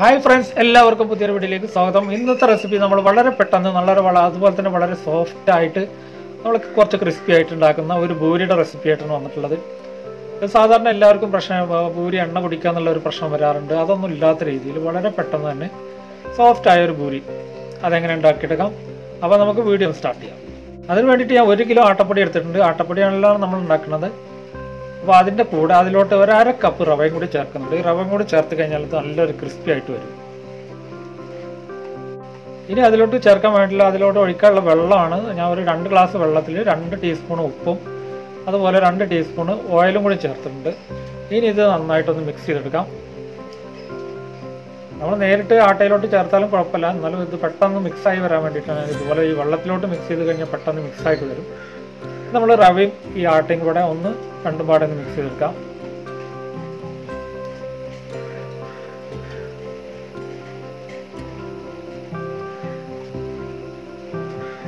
Hi friends എല്ലാവർക്കും പുതിയൊരു വീഡിയോയിലേക്ക് സ്വാഗതം. ഇന്നത്തെ റെസിപ്പി നമ്മൾ വളരെ പെട്ടെന്ന് വളരെ വള അതുപോലെ തന്നെ വളരെ സോഫ്റ്റ് ആയിട്ട് നമ്മൾ കുറച്ച് ക്രിസ്പി ആയിട്ട് ഉണ്ടാക്കുന്ന ഒരു ബൂരിയുടെ റെസിപ്പി ആയിട്ടാണ് വന്നിട്ടുള്ളത്. ഇത് സാധാരണ എല്ലാവർക്കും പ്രശ്നം ബൂരി എണ്ണ കുടിക്കുക എന്നുള്ള ഒരു പ്രശ്നം വരാറുണ്ട്. അതൊന്നും ഇല്ലാത്ത രീതിയിൽ വളരെ പെട്ടെന്ന് തന്നെ സോഫ്റ്റ് ആയ ഒരു ബൂരി അതെങ്ങനെ ഉണ്ടാക്കിയെടുക്കാം? അപ്പോൾ നമുക്ക് വീഡിയോ സ്റ്റാർട്ട് ചെയ്യാം. അതിന് വേണ്ടിയിട്ട് ഞാൻ ഒരു കിലോ ആട്ടപ്പൊടി എടുത്തിട്ടുണ്ട്. ആട്ടപ്പൊടിയാണല്ലോ നമ്മൾ ഉണ്ടാക്കുന്നത്. അപ്പോൾ അതിന്റെ കൂടെ അതിലോട്ട് ഒരു അര കപ്പ് റവയും കൂടി ചേർക്കുന്നുണ്ട്. ഈ റവയും കൂടി ചേർത്ത് കഴിഞ്ഞാൽ നല്ലൊരു ക്രിസ്പി ആയിട്ട് വരും. ഇനി അതിലോട്ട് ചേർക്കാൻ വേണ്ടിയില്ല അതിലോട്ട് ഒഴിക്കാനുള്ള വെള്ളമാണ്. ഞാൻ ഒരു രണ്ട് ഗ്ലാസ് വെള്ളത്തിൽ രണ്ട് ടീസ്പൂൺ ഉപ്പും അതുപോലെ രണ്ട് ടീസ്പൂൺ ഓയിലും കൂടി ചേർത്തിട്ടുണ്ട്. ഇനി ഇത് നന്നായിട്ടൊന്ന് മിക്സ് ചെയ്തെടുക്കാം. നമ്മൾ നേരിട്ട് ആട്ടയിലോട്ട് ചേർത്താലും കുഴപ്പമില്ല. എന്നാലും ഇത് പെട്ടെന്ന് മിക്സ് ആയി വരാൻ വേണ്ടിയിട്ടാണ് ഇതുപോലെ ഈ വെള്ളത്തിലോട്ട് മിക്സ് ചെയ്ത് കഴിഞ്ഞാൽ പെട്ടെന്ന് മിക്സ് ആയിട്ട് വരും. നമ്മൾ റവയും ഈ ആട്ടയും കൂടെ ഒന്ന് രണ്ടും പാടെ ഒന്ന് മിക്സ് ചെയ്തെടുക്കാം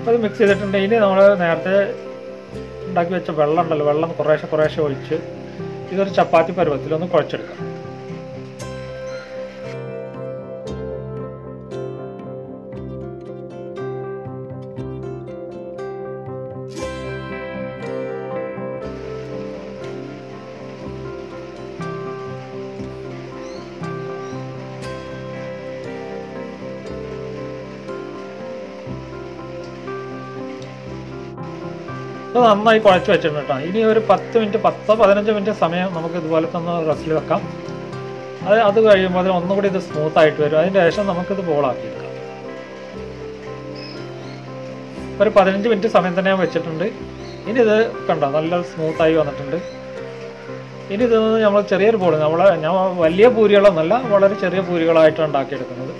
അത് മിക്സ് ചെയ്തിട്ടുണ്ട്. ഇനി നമ്മൾ നേരത്തെ ഉണ്ടാക്കി വെച്ച വെള്ളം ഉണ്ടല്ലോ വെള്ളം കുറേശ്ശെ കുറേശ്ശെ ഒഴിച്ച് ഇതൊരു ചപ്പാത്തി പരുവത്തിൽ ഒന്ന് കുഴച്ചെടുക്കാം. ഇത് നന്നായി കുഴച്ച് വെച്ചിട്ടുണ്ട് കേട്ടോ. ഇനി ഒരു പത്ത് മിനിറ്റ് പത്തോ പതിനഞ്ച് മിനിറ്റ് സമയം നമുക്ക് ഇതുപോലെ തന്നെ റെസ്റ്റിൽ വെക്കാം. അത് അത് കഴിയുമ്പോൾ ഒന്നും കൂടി ഇത് സ്മൂത്ത് ആയിട്ട് വരും. അതിന് ശേഷം നമുക്കിത് ബോളാക്കി എടുക്കാം ഒരു പതിനഞ്ച് മിനിറ്റ് സമയം തന്നെ ഞാൻ വെച്ചിട്ടുണ്ട്. ഇനി ഇത് കണ്ടോ നല്ല സ്മൂത്തായി വന്നിട്ടുണ്ട്. ഇനി ഇത് നമ്മൾ ചെറിയൊരു ബോൾ നമ്മൾ ഞാൻ വലിയ പൂരികളൊന്നുമല്ല വളരെ ചെറിയ പൂരികളായിട്ടാണ് ഉണ്ടാക്കിയെടുക്കുന്നത്.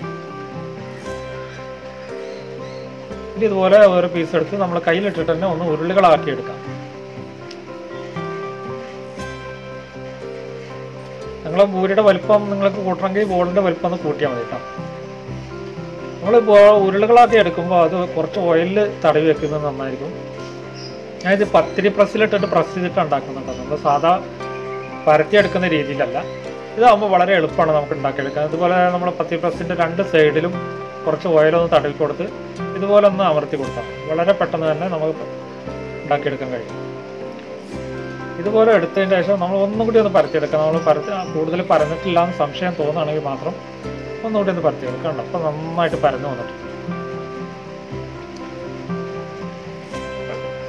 ഇനി ഇതുപോലെ ഒരു പീസ് എടുത്ത് നമ്മൾ കയ്യിലിട്ടിട്ട് തന്നെ ഒന്ന് ഉരുളുകളാക്കി എടുക്കാം നിങ്ങൾ പൂരിയുടെ വലിപ്പം നിങ്ങൾക്ക് കൂട്ടണമെങ്കിൽ ബോളിന്റെ വലിപ്പം ഒന്ന് കൂട്ടിയാൽ മതി കേട്ടോ. നമ്മൾ ഉരുളുകളാക്കി എടുക്കുമ്പോൾ അത് കുറച്ച് ഓയിലിൽ തടവി വെക്കുന്നത് നന്നായിരിക്കും. ഞാനിത് പത്തിരി പ്രസ്സിലിട്ടിട്ട് പ്രസ് ചെയ്തിട്ട് ഉണ്ടാക്കുന്നുണ്ട് നമ്മൾ സാധാ പരത്തിയെടുക്കുന്ന രീതിയിലല്ല. ഇതാകുമ്പോൾ വളരെ എളുപ്പമാണ് നമുക്ക് ഉണ്ടാക്കിയെടുക്കാൻ. അതുപോലെ നമ്മൾ പത്തിരി പ്രസ്സിന്റെ രണ്ട് സൈഡിലും കുറച്ച് ഓയിലൊന്ന് തടവി കൊടുത്ത് ഇതുപോലെ ഒന്ന് അമർത്തി കൊടുത്താൽ വളരെ പെട്ടെന്ന് തന്നെ നമുക്ക് ഉണ്ടാക്കിയെടുക്കാൻ കഴിയും. ഇതുപോലെ എടുത്തതിന് ശേഷം നമ്മൾ ഒന്നും കൂടി ഒന്ന് പരത്തിയെടുക്കാം. നമ്മൾ പരത്തി കൂടുതൽ പരന്നിട്ടില്ല എന്ന് സംശയം തോന്നുകയാണെങ്കിൽ മാത്രം ഒന്നുകൂടി ഒന്ന് പരത്തിയെടുക്കാം കണ്ടോ? അപ്പം നന്നായിട്ട് പരന്നു വന്നിട്ട്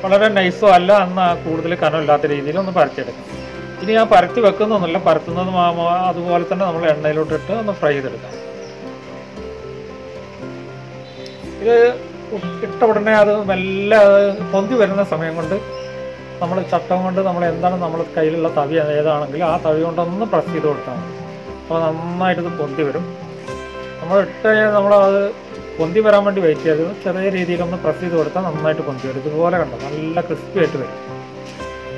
വളരെ നൈസോ അല്ല അന്ന് കൂടുതൽ കനമില്ലാത്ത രീതിയിൽ ഒന്ന് പരത്തിയെടുക്കാം. ഇനി ഞാൻ പരത്തി വെക്കുന്നൊന്നുമില്ല. പരത്തുന്നത് അതുപോലെ തന്നെ നമ്മൾ എണ്ണയിലോട്ട് ഇട്ട് ഒന്ന് ഫ്രൈ ചെയ്തെടുക്കാം. ഇത് ഇട്ട ഉടനെ അത് അത് പൊന്തി വരുന്ന സമയം കൊണ്ട് നമ്മൾ ചട്ടം കൊണ്ട് നമ്മൾ എന്താണ് നമ്മൾ കയ്യിലുള്ള തവി ഏതാണെങ്കിലും ആ തവി കൊണ്ടൊന്ന് പ്രസ് ചെയ്ത് കൊടുത്താൽ മതി. അപ്പോൾ നന്നായിട്ട് ഇത് പൊന്തി വരും. നമ്മൾ ഇട്ട് അത് പൊന്തി വരാൻ വേണ്ടി വെയിറ്റ് ചെയ്ത് ചെറിയ രീതിയിലൊന്ന് പ്രസ് ചെയ്ത് കൊടുത്താൽ നന്നായിട്ട് പൊന്തി വരും. ഇതുപോലെ കണ്ടോ? നല്ല ക്രിസ്പി ആയിട്ട് വരും.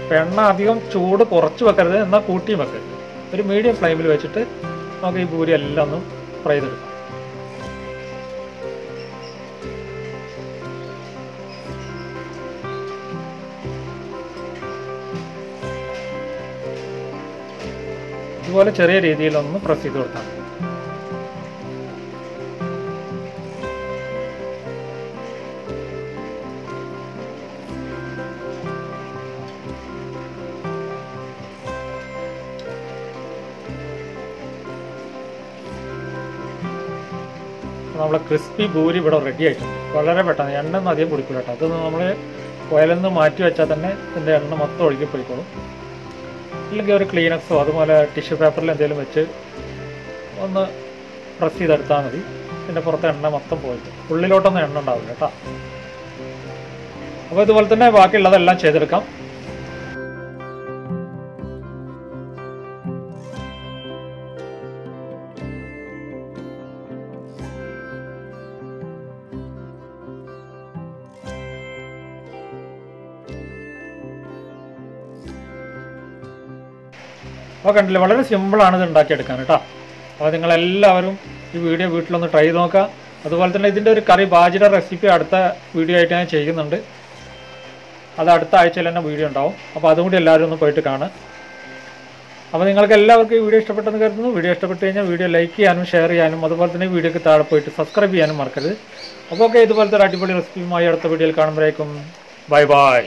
അപ്പോൾ എണ്ണ അധികം ചൂട് കുറച്ച് വെക്കരുത്. എന്നാൽ കൂട്ടിയും വെക്കരുത് ഒരു മീഡിയം ഫ്ലെയിമിൽ വെച്ചിട്ട് നമുക്ക് ഈ പൂരി എല്ലാം ഒന്ന് ഫ്രൈ ചെയ്തെടുക്കാം. ഇതുപോലെ ചെറിയ രീതിയിലൊന്ന് പ്രസ് ചെയ്ത് കൊടുത്താൽ നമ്മളെ ക്രിസ്പി ഭൂരി ഇവിടെ റെഡി ആയിട്ടുണ്ട്. വളരെ പെട്ടെന്ന് എണ്ണ ഒന്നും അധികം കുടിക്കില്ല അത് നമ്മൾ ഓയിലിൽ മാറ്റി വെച്ചാൽ തന്നെ ഇതിന്റെ എണ്ണ മൊത്തം ഒഴുകി പോയിക്കോളും ഇല്ലെങ്കിൽ ഒരു ക്ലീനക്സോ അതുപോലെ ടിഷ്യൂ പേപ്പറിൽ എന്തെങ്കിലും വെച്ച് ഒന്ന് പ്രസ് ചെയ്തെടുത്താൽ മതി. ഇതിന്റെ പുറത്തെ എണ്ണ മൊത്തം പോയിട്ട്. ഉള്ളിലോട്ടൊന്നും എണ്ണ ഉണ്ടാവില്ല കേട്ടോ. അപ്പോൾ ഇതുപോലെ തന്നെ ബാക്കിയുള്ളതെല്ലാം ചെയ്തെടുക്കാം. അപ്പോൾ കണ്ടില്ലേ വളരെ സിമ്പിളാണ് ഇത് ഉണ്ടാക്കിയെടുക്കാൻ കേട്ടോ. അപ്പോൾ നിങ്ങളെല്ലാവരും ഈ വീഡിയോ വീട്ടിലൊന്ന് ട്രൈ നോക്കുക. അതുപോലെ തന്നെ ഇതിന്റെ ഒരു കറി ബാജിയുടെ റെസിപ്പി അടുത്ത വീഡിയോ ആയിട്ട് ഞാൻ ചെയ്യുന്നുണ്ട്. അത് അടുത്ത ആഴ്ചയിൽ തന്നെ വീഡിയോ ഉണ്ടാവും. അപ്പോൾ അതും കൂടി എല്ലാവരും ഒന്ന് പോയിട്ട് കാണുക. അപ്പോൾ നിങ്ങൾക്ക് എല്ലാവർക്കും ഈ വീഡിയോ ഇഷ്ടപ്പെട്ടെന്ന് കരുതുന്നു. വീഡിയോ ഇഷ്ടപ്പെട്ട് കഴിഞ്ഞാൽ വീഡിയോ ലൈക്ക് ചെയ്യാനും ഷെയർ ചെയ്യാനും അതുപോലെ തന്നെ വീഡിയോക്ക് താഴെ പോയിട്ട് സബ്സ്ക്രൈബ് ചെയ്യാനും മറക്കരുത്. അപ്പോൾ ഓക്കെ ഇതുപോലത്തെ ഒരു അടിപൊളി റെസിപ്പിയുമായി അടുത്ത വീഡിയോയിൽ കാണുമ്പോഴേക്കും. Bye bye